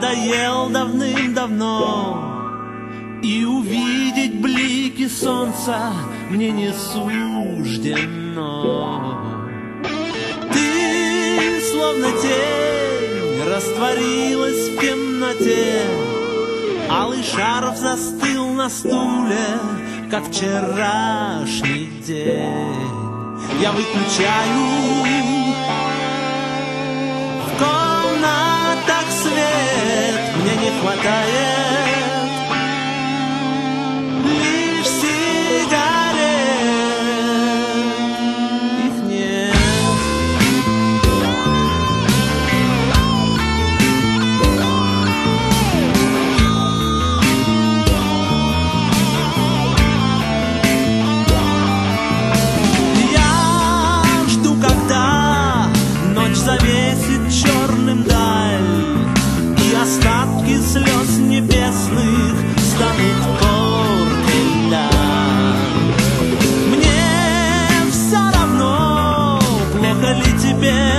надоел давным-давно, И увидеть блики солнца мне не суждено. Ты, словно тень, растворилась в темноте, Алый шаров застыл на стуле, как вчерашний день. Я выключаю ли тебе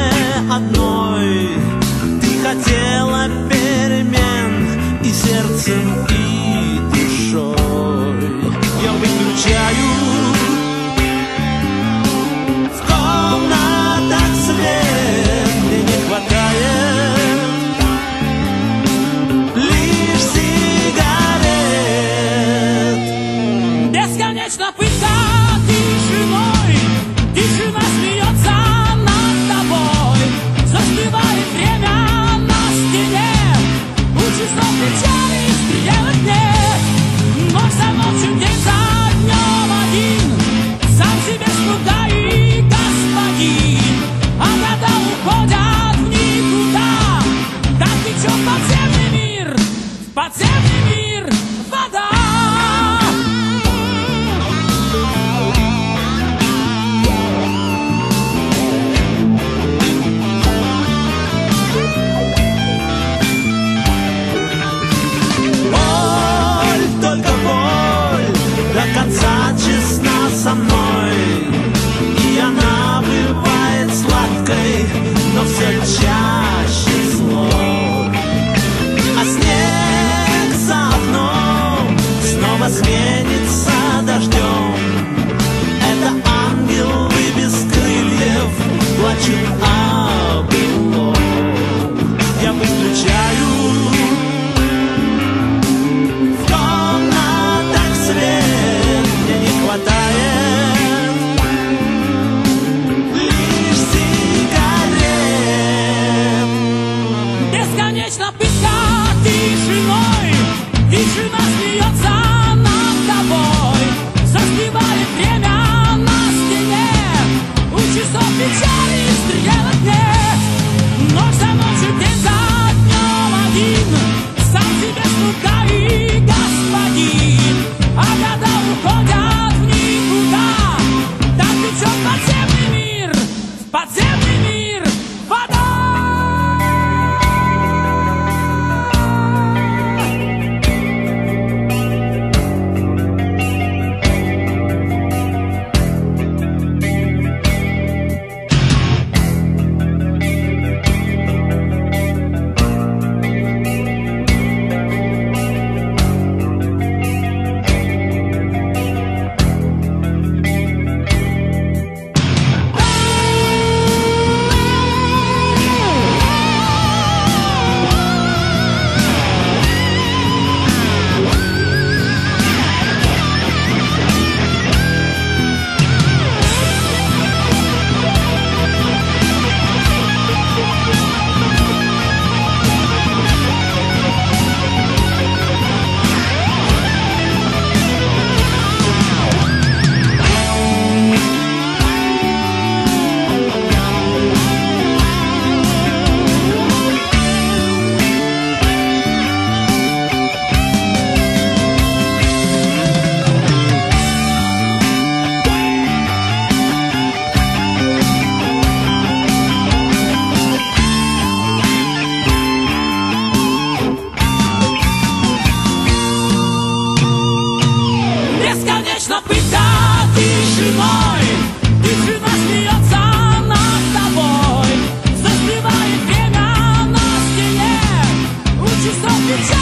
бесконечно пытка тишиной, тишиной. the time.